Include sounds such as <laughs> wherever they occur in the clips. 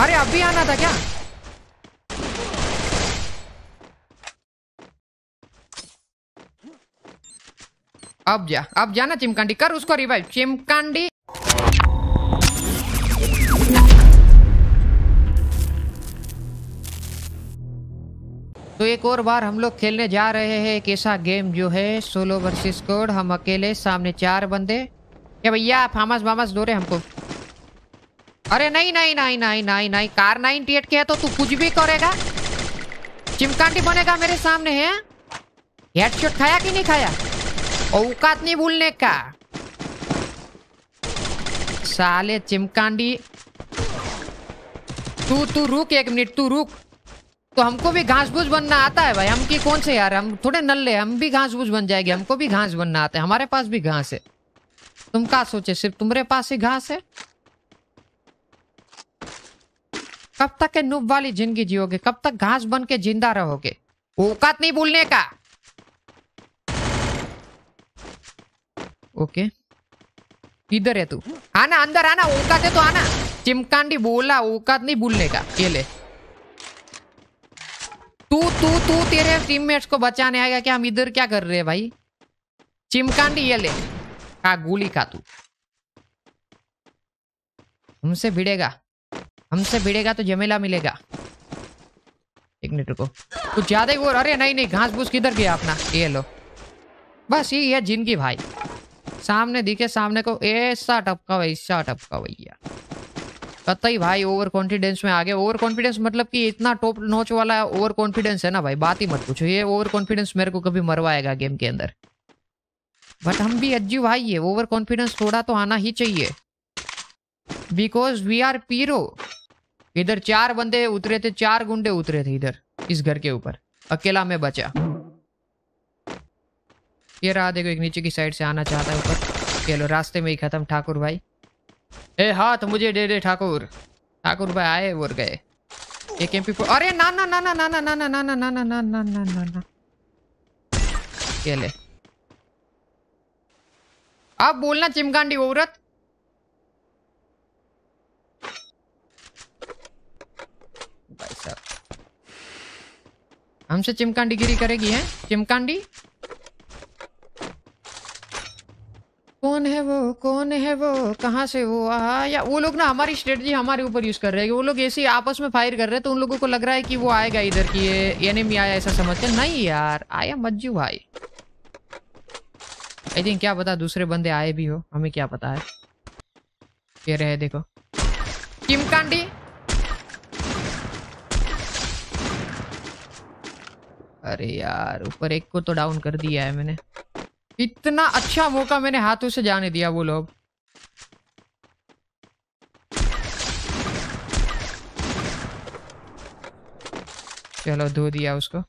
अरे अभी आना था क्या? अब जा, अब जाना चिमकांडी, कर उसको रिवाइव चिमकांडी। तो एक और बार हम लोग खेलने जा रहे हैं, एक ऐसा गेम जो है सोलो वर्सेस कोड हम अकेले, सामने चार बंदे। क्या भैया फामस वामस दो रहे हमको? अरे नहीं नहीं नहीं नहीं नहीं नहीं, कार 98 के है तो तू कुछ भी करेगा। चिमकांडी बनेगा मेरे सामने, है? हेडशॉट खाया कि नहीं खाया? औकात नहीं भूलने का। साले चिमकांडी। तू तू रुक एक मिनट, तू रुक। तो हमको भी घास भूस बनना आता है भाई। हम की कौन से यार? हम थोड़े नल्ले हम भी घास भूस बन जाएँगे। हमको भी घास बनना आता है। हमारे पास भी घास है। तुम क्या सोचे? सिर्फ़ तुम्हारे पास ही घास है? कब तक के नुब वाली ज़िंदगी जियोगे? कब तक घास बन के ज़िंदा रहोगे? औकात नहीं भूलने का। ओके। इधर है तू। आना, अंदर आना, औकात है तो आना। चिमकांडी बोला, औकात नहीं भूलने का। ये ले। तू तू तू तेरे टीममेट्स को बचाने आएगा क्या? हम इधर क्या कर रहे हैं भाई? चिमकांडी, ये ले। खा गोली खा तू। हमसे भिड़ेगा। हमसे भिड़ेगा तो जमेला मिलेगा। एक मिनट रुको। कुछ ज़्यादा ही वो? अरे नहीं नहीं घास फूस किधर गया अपना? ये लो। बस ये है जिनकी भाई। सामने दिखे, सामने को ऐसा टपका वैसा टपका भैया। कतई भाई ओवर कॉन्फिडेंस में आ गए ओवर कॉन्फिडेंस मतलब कि इतना टॉप नोच वाला ओवर कॉन्फिडेंस है ना भाई? बात ही मत पूछो। ये ओवर कॉन्फिडेंस मेरे को कभी मरवाएगा गेम के अंदर। बट हम भी अज्जू भाई है। ओवर कॉन्फिडेंस थोड़ा तो आना ही चाहिए। बिकॉज़ वी आर पीरो इधर चार बंदे उतरे थे चार गुंडे उतरे थे इधर इस घर के ऊपर अकेला मैं बचा ये रहा देखो एक नीचे की साइड से आना चाहता है ऊपर चलो रास्ते में ही खत्म ठाकुर भाई ए हाथ मुझे दे दे ठाकुर ठाकुर भाई आए और गए एक एमपी अरे ना ना ना ना ना ना ना ना ना ना ना ना ना ना ना ना ये ले अब बोलना चिमकांडी औरत भाई साहब। हमसे चिमकांडी गिरी करेगी, है? चिमकांडी? कौन है वो? कौन है वो? कहाँ से वो आया? वो लोग ना हमारी स्ट्रेटजी हमारे ऊपर यूज़ कर रहे हैं। वो लोग ऐसे आपस में फायर कर रहे हैं तो उन लोगों को लग रहा है कि वो आएगा इधर की ये एनिमी आया ऐसा समझते नहीं यार, आया मज्जू भाई। आई थिंक क्या पता दूसरे बंदे आए भी हो, हमें क्या पता है। ये रहे, देखो। चिमकांडी? अरे यार, ऊपर एक को तो डाउन कर दिया है मैंने। इतना अच्छा मौका मैंने हाथों से जाने दिया वो लोग। चलो धो दिया उसको।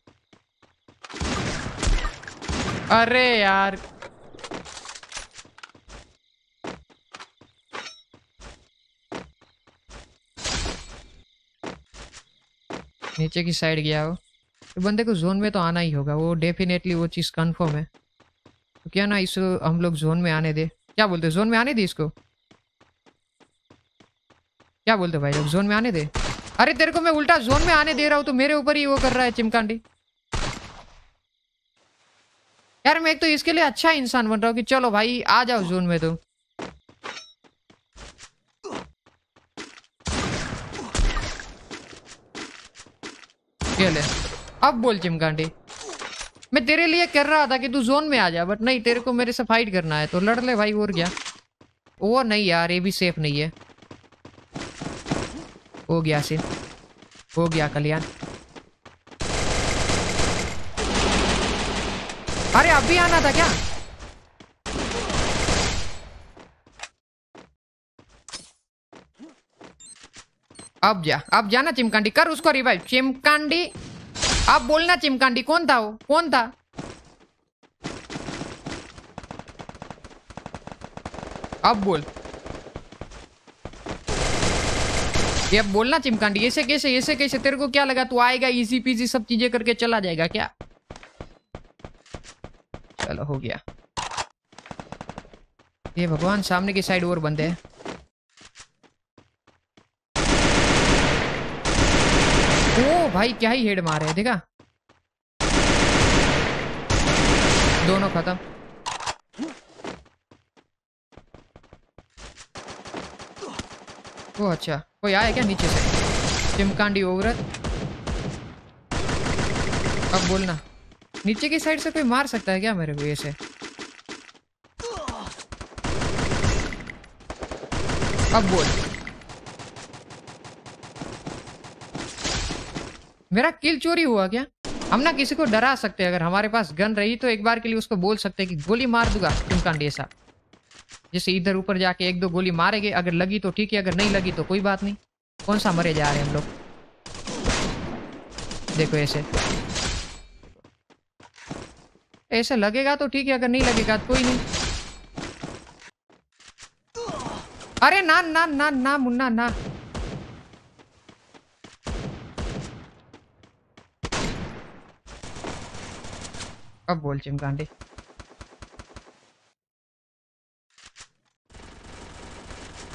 अरे यार। नीचे की साइड गया वो। बंदे को जोन में तो आना ही होगा, वो डेफिनेटली वो चीज़ कंफर्म है। तो क्या ना इसको हम लोग जोन में आने दे। क्या बोलते जोन में आने दे इसको। क्या बोलते भाई लोग? जोन में आने दे। अरे तेरे को मैं उल्टा जोन में आने दे रहा हूँ तो मेरे ऊपर ही वो कर रहा है चिमकांडी। यार मैं एक तो इसके लिए अच्छा इंसान बन रहा हूँ कि चलो भाई, आ जाओ जोन में तो। ले। अब बोल चिमकांडी मैं तेरे लिए कर रहा था कि तू जोन में आ जा बट नहीं, तेरे को मेरे से फाइट करना है तो लड़ ले भाई, और क्या? वो नहीं यार, ये भी सेफ़ नहीं है। हो गया सिन हो गया कल्याण। अरे अभी आना था क्या? अब जा, अब जाना चिमकांडी, कर उसको रिवाइव चिमकांडी अब बोलना चिमकांडी, कौन था वो? कौन था? अब बोल। ये अब बोलना चिमकांडी, ऐसे कैसे ऐसे कैसे? तेरे को क्या लगा, तू आएगा इजी पीजी सब चीज़ें करके चला जाएगा क्या? चलो, हो गया। ये भगवान, सामने की साइड और बंदे हैं। भाई क्या ही हेड मारे देखा? दोनों खत्म। ओ अच्छा। कोई आया क्या नीचे से? चिमकांडी औरत। अब बोलना। नीचे की साइड से कोई मार सकता है क्या मेरे को ऐसे अब बोल। मेरा किल चोरी हुआ क्या? हम ना किसी को डरा सकते अगर हमारे पास गन रही तो एक बार के लिए उसको बोल सकते हैं कि गोली मार दूँगा चिमकांडी ऐसा जैसे इधर ऊपर जाके एक दो गोली मारेंगे, अगर लगी तो ठीक है, अगर नहीं लगी तो कोई बात नहीं। कौन सा मरे जा रहे हम लोग? देखो ऐसे। ऐसे लगेगा तो ठीक है, अगर नहीं लगेगा तो कोई नहीं। अरे ना ना ना ना, मुन्ना, ना। अब बोल चिमकांडी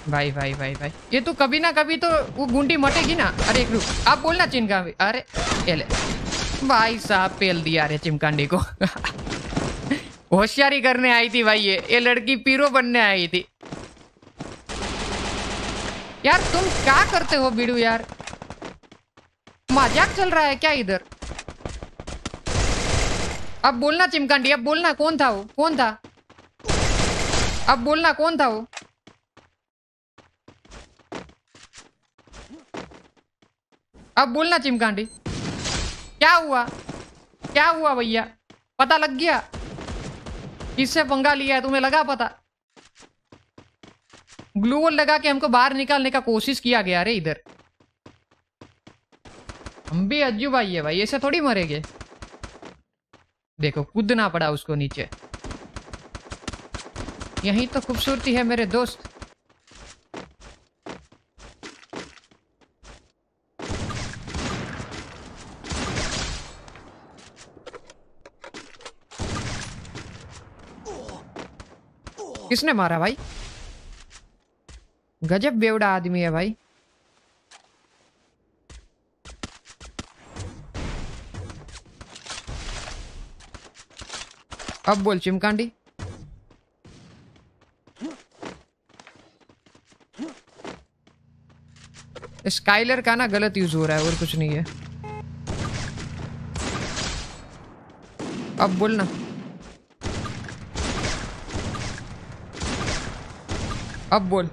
भाई भाई भाई भाई। ये तो कभी ना कभी तो वो गुंडी मटेगी ना। अरे एक रुक, आप बोलना चिमका अरे ले भाई साहब, पेल दिया अरे चिमकांडी को। <laughs> होशियारी करने आई थी भाई ये। ये लड़की पीरो बनने आई थी। यार, तुम क्या करते हो बीड़ू यार? मज़ाक चल रहा है क्या इधर? अब बोलना चिमकांडी, अब बोलना, कौन था वो? कौन था? अब बोलना, कौन था वो? अब बोलना चिमकांडी। क्या हुआ? क्या हुआ भैया? पता लग गया? किससे पंगा लिया है? तुम्हें लगा पता? ग्लूवल लगा के हमको बाहर निकालने का कोशिश किया गया अरे इधर। हम भी अज्जू भाई है भाई, ऐसे थोड़ी मरेंगे। देखो, कूदना पड़ा उसको नीचे। यही तो खूबसूरती है मेरे दोस्त। किसने मारा भाई? गजब बेवड़ा आदमी है भाई। अब बोल चिमकांडी? स्काइलर का ना गलत यूज़ हो रहा है और कुछ नहीं है। अब बोलना अब बोल।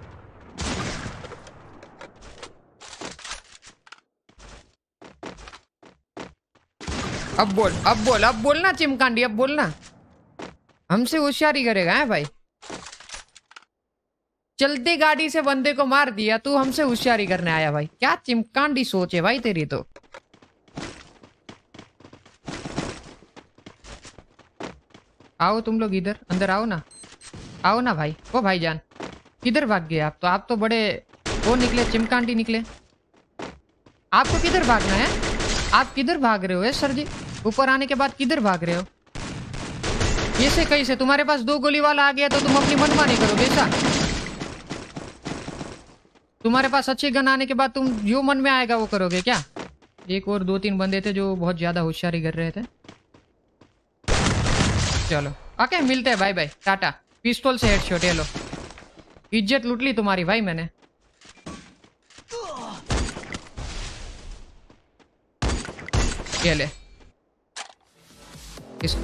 अब बोल अब बोल, अब बोलना चिमकांडी, अब बोलना हमसे होशियारी करेगा, है भाई? चलती गाड़ी से बंदे को मार दिया, तू हमसे होशियारी करने आया, भाई। क्या चिमकांडी सोच है भाई तेरी तो? आओ तुम लोग इधर, अंदर आओ ना। आओ ना भाई, ओ भाईजान, किधर भाग गए आप? तो आप तो बड़े, वो निकले, चिमकांडी निकले। आपको किधर भागना है? आप किधर भाग रहे हो सर जी ऊपर आने के बाद किधर भाग रहे हो? ये से कैसे तुम्हारे पास दो गोली वाला आ गया तो तुम अपनी मनमानी करोगे ऐसा तुम्हारे पास अच्छी गन आने के बाद तुम जो मन में आएगा वो करोगे क्या एक और दो तीन बंदे थे जो बहुत ज़्यादा होशियारी कर रहे थे चलो ओके मिलते हैं भाई भाई टाटा पिस्तौल से हेडशॉट ये लो इज़्ज़त लूट ली तुम्हारी भाई मैंने ये ले इस